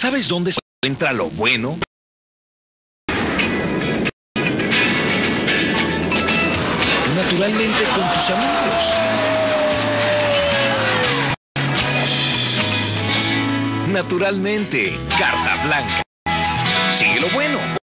¿Sabes dónde se encuentra lo bueno? Naturalmente con tus amigos. Naturalmente, carta blanca. Sigue lo bueno.